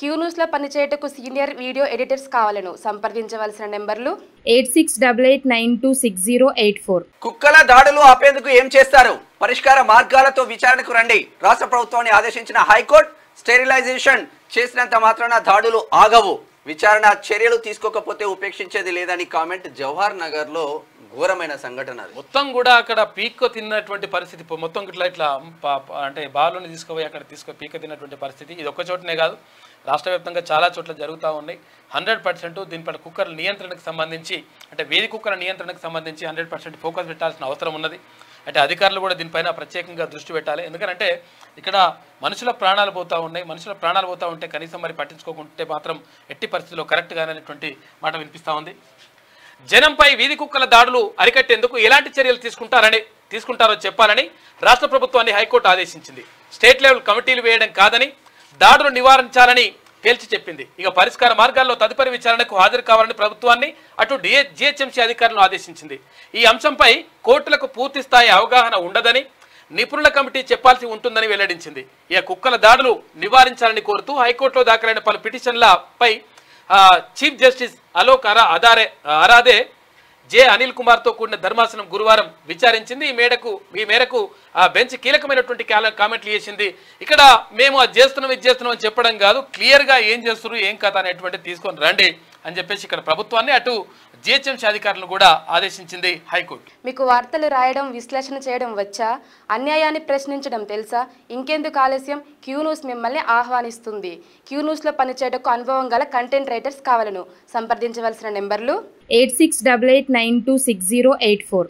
Queue న్యూస్లో పనిచేయటకు senior video editors కావాలను. సంప్రదించవలసిన నెంబర్లు? Eight six double eight nine two six zero eight four. కుక్కల దాడులు ఆపేందుకు ఏం చేస్తారు? పరిష్కార మార్గాలతో విచారణకు రండి. రాష్ట్ర ప్రభుత్వాన్ని ఆదేశించిన హైకోర్టు స్టెరిలైజేషన్ చేసినంత మాత్రాన దాడులు ఆగవు. విచారణ చర్యలు తీసుకోకపోతే ఉపేక్షించేది లేదని కామెంట్ జవహర్ నగర్లో ఘోరమైన సంఘటన. మొత్తం కూడా అక్కడ పీక్క తిన్నటువంటి పరిస్థితి. మొత్తం ఇట్లా ఇట్లా అంటే బాలుని తీసుకుపోయి అక్కడ తీసుకు పీక తిన్నటువంటి పరిస్థితి. ఇది ఒక్క చోటనే కాదు. రాష్ట్ర వ్యాప్తంగా చాలా చోట్ల జరుగుతూ ఉన్నాయి హండ్రెడ్ పర్సెంట్ దీనిపైన కుక్కర్ల నియంత్రణకు సంబంధించి అంటే వేది కుక్కర్ల నియంత్రణకు సంబంధించి హండ్రెడ్ పర్సెంట్ ఫోకస్ పెట్టాల్సిన అవసరం ఉన్నది. అంటే అధికారులు కూడా దీనిపైన ప్రత్యేకంగా దృష్టి పెట్టాలి. ఎందుకంటే ఇక్కడ మనుషుల ప్రాణాలు పోతూ ఉన్నాయి. మనుషుల ప్రాణాలు పోతూ ఉంటే కనీసం మరి పట్టించుకోకుంటే మాత్రం ఎట్టి పరిస్థితిలో కరెక్ట్గా అనేటువంటి మాట వినిపిస్తూ ఉంది. జనంపై వీధి కుక్కల దాడులు అరికట్టేందుకు ఎలాంటి చర్యలు తీసుకుంటారని తీసుకుంటారో చెప్పాలని రాష్ట్ర ప్రభుత్వాన్ని హైకోర్టు ఆదేశించింది. స్టేట్ లెవెల్ కమిటీలు వేయడం కాదని దాడులు నివారించాలని తేల్చి చెప్పింది. ఇక పరిష్కార మార్గాల్లో తదుపరి విచారణకు హాజరు కావాలని ప్రభుత్వాన్ని అటు డిఏ జిహెచ్ఎంసీ అధికారులను ఆదేశించింది. ఈ అంశంపై కోర్టులకు పూర్తి స్థాయి అవగాహన ఉండదని నిపుణుల కమిటీ చెప్పాల్సి ఉంటుందని వెల్లడించింది. ఇక కుక్కల దాడులు నివారించాలని కోరుతూ హైకోర్టులో దాఖలైన పలు పిటిషన్లపై చీఫ్ జస్టిస్ అలోక్ అరా అదారే అరాదే జె అనిల్ కుమార్తో కూడిన ధర్మాసనం గురువారం విచారించింది. ఈ మేరకు ఈ మేరకు ఆ బెంచ్ కీలకమైనటువంటి కామెంట్లు చేసింది. ఇక్కడ మేము అది చేస్తున్నాం ఇది చేస్తున్నాం అని చెప్పడం కాదు క్లియర్గా ఏం చేస్తున్నారు ఏం కథ అనేటువంటి తీసుకొని రండి అని చెప్పేసి ఇక్కడ ప్రభుత్వాన్ని అటు జిహెచ్ఎంసీ అధికారులను కూడా ఆదేశించింది హైకోర్టు. మీకు వార్తలు రాయడం విశ్లేషణ చేయడం వచ్చా? అన్యాయాన్ని ప్రశ్నించడం తెలుసా? ఇంకెందుకు ఆలస్యం? క్యూ న్యూస్ మిమ్మల్ని ఆహ్వానిస్తుంది. క్యూ న్యూస్లో పనిచేయటకు అనుభవం గల కంటెంట్ రైటర్స్ కావాలను. సంప్రదించవలసిన నెంబర్లు eight six double eight nine two six zero eight four.